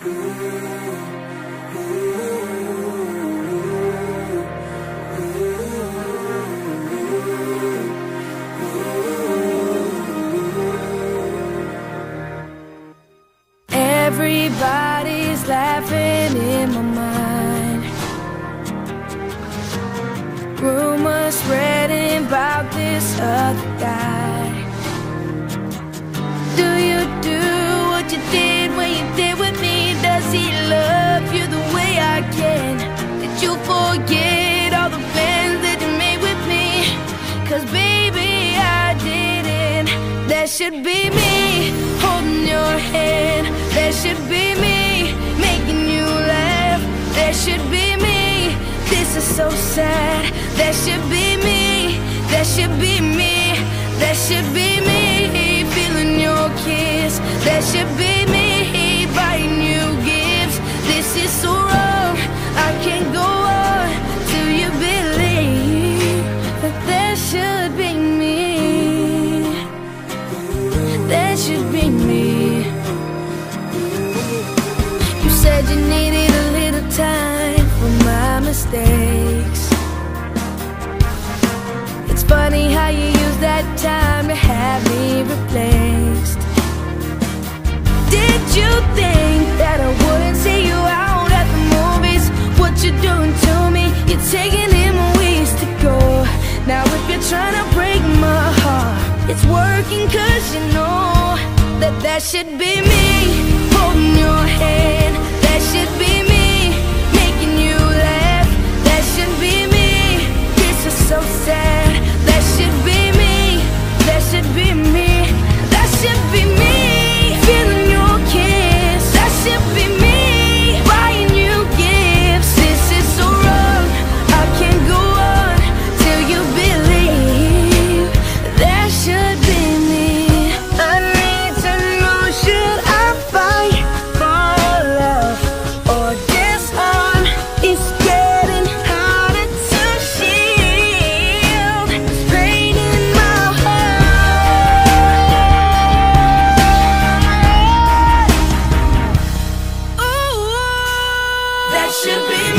Everybody's laughing in my mind. Rumors spreading about this other guy. Should be me holding your hand. That should be me making you laugh. That should be me. This is so sad. That should be me. That should be me. That should be me feeling your kiss. That should be said you needed a little time for my mistakes. It's funny how you use that time to have me replaced. Did you think that I wouldn't see you out at the movies? What you doing to me? You're taking him a ways to go. Now if you're trying to break my heart, it's working cause you know that that should be me holding should be